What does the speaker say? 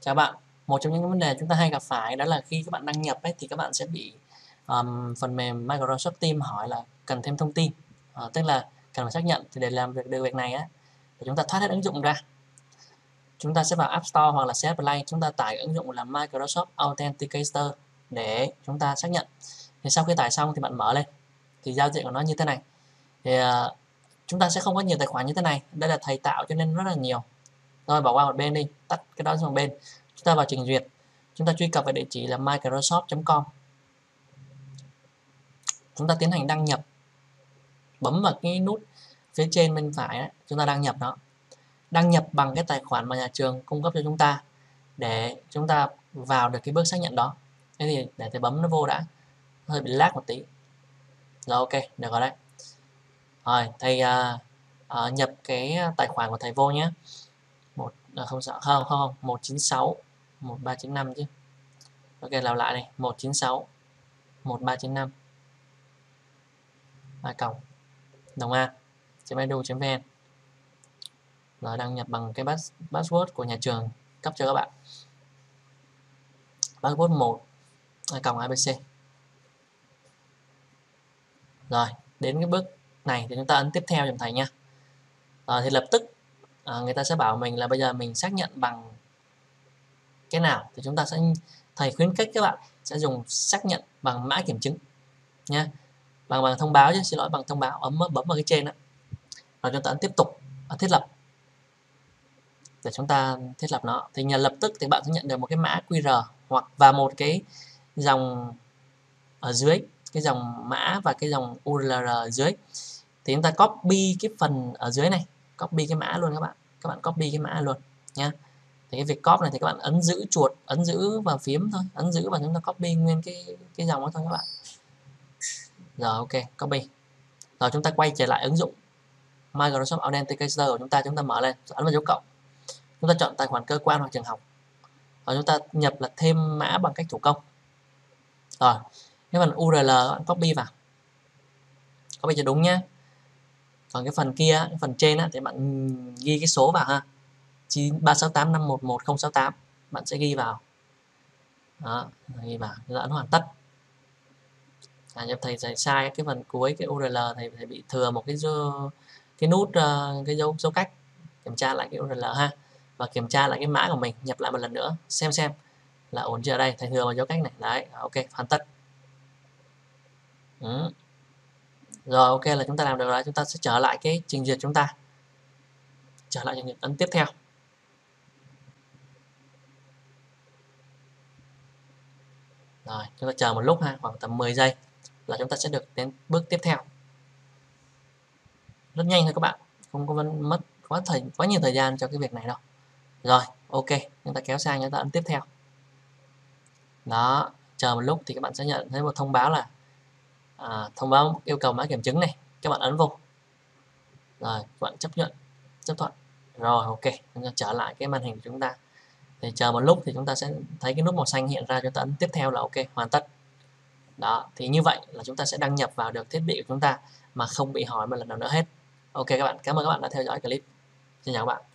Chào bạn, một trong những vấn đề chúng ta hay gặp phải đó là khi các bạn đăng nhập ấy, thì các bạn sẽ bị, um, phần mềm Microsoft Teams hỏi là cần thêm thông tin, uh, tức là cần phải xác nhận. Thì để làm việc được việc này á, thì chúng ta thoát hết ứng dụng ra. Chúng ta sẽ vào App Store hoặc là CH Play, chúng ta tải ứng dụng là Microsoft Authenticator để chúng ta xác nhận. Thì sau khi tải xong thì bạn mở lên, thì giao diện của nó như thế này. Thì, uh, chúng ta sẽ không có nhiều tài khoản như thế này, đây là thầy tạo cho nên rất là nhiều. Rồi bỏ qua một bên đi, tắt cái đó sang một bên. Chúng ta vào trình duyệt, chúng ta truy cập vào địa chỉ là microsoft.com. Chúng ta tiến hành đăng nhập. Bấm vào cái nút phía trên bên phải đó, chúng ta đăng nhập đó Đăng nhập bằng cái tài khoản mà nhà trường cung cấp cho chúng ta để chúng ta vào được cái bước xác nhận đó. Thế thì để thầy bấm nó vô đã. Hơi bị lag một tí. Rồi ok, được rồi đấy. Rồi, thầy uh, uh, nhập cái à, tài khoản của thầy vô nhé là không sợ. Không không 196 1395 chứ. Ok lặp lại này, 196 1395 a cộng. Đồng a. Edu.vn rồi đăng nhập bằng cái password của nhà trường. Cấp cho các bạn. Password 1 a cộng abc rồi đến cái bước này thì chúng ta ấn tiếp theo dùm thầy nha rồi thì lập tức à, người ta sẽ bảo mình là bây giờ mình xác nhận bằng cái nào? Thì chúng ta sẽ thầy khuyến khích các bạn sẽ dùng xác nhận bằng mã kiểm chứng nha bằng bằng thông báo chứ xin lỗi bằng thông báo ấm bấm vào cái trên đó. Rồi chúng ta ấn tiếp tục à, thiết lập. Để chúng ta thiết lập nó. Thì nhà lập tức thì bạn sẽ nhận được một cái mã QR hoặc và một cái dòng ở dưới cái dòng mã và cái dòng URL ở dưới. Thì chúng ta copy cái phần ở dưới này copy cái mã luôn các bạn. Các bạn copy cái mã luôn, nhá. Thì cái việc copy này thì các bạn ấn giữ chuột, ấn giữ vào phím thôi. Ấn giữ và chúng ta copy nguyên cái cái dòng đó thôi các bạn. Rồi, ok, copy. Rồi chúng ta quay trở lại ứng dụng Microsoft Authenticator của chúng ta chúng ta mở lên, ấn vào dấu cộng. Chúng ta chọn tài khoản cơ quan hoặc trường học. Rồi chúng ta nhập là thêm mã bằng cách thủ công. Rồi cái phần URL các bạn copy vào. Copy cho đúng nhé còn cái phần kia cái phần trên á, thì bạn ghi cái số vào ha. 368511068 bạn sẽ ghi vào. Đó ghi vào rồi ấn hoàn tất. À, nhập thầy sai sai cái phần cuối cái URL thầy, thầy bị thừa một cái cái nút ờ, cái dấu dấu cách. Kiểm tra lại cái URL ha và kiểm tra lại cái mã của mình nhập lại một lần nữa xem xem là ổn chưa đây. Thầy thừa một dấu cách này đấy ok hoàn tất. Ừ rồi, ok, là chúng ta làm được rồi. Chúng ta sẽ trở lại cái trình duyệt chúng ta. Trở lại trình duyệt ấn tiếp theo. Rồi, chúng ta chờ một lúc ha, khoảng tầm 10 giây là chúng ta sẽ được đến bước tiếp theo. Rất nhanh thôi các bạn. Không có mất quá thời, quá nhiều thời gian cho cái việc này đâu. Rồi, ok, chúng ta kéo sang chúng ta ấn tiếp theo. Đó, chờ một lúc thì các bạn sẽ nhận thấy một thông báo là à, thông báo yêu cầu mã kiểm chứng này các bạn ấn vô. Rồi các bạn chấp nhận chấp thuận. Rồi ok chúng ta trở lại cái màn hình của chúng ta. Thì chờ một lúc thì chúng ta sẽ thấy cái nút màu xanh hiện ra chúng ta ấn tiếp theo là ok hoàn tất. Đó thì như vậy là chúng ta sẽ đăng nhập vào được thiết bị của chúng ta mà không bị hỏi một lần nào nữa hết. Ok các bạn cảm ơn các bạn đã theo dõi clip. Xin chào các bạn.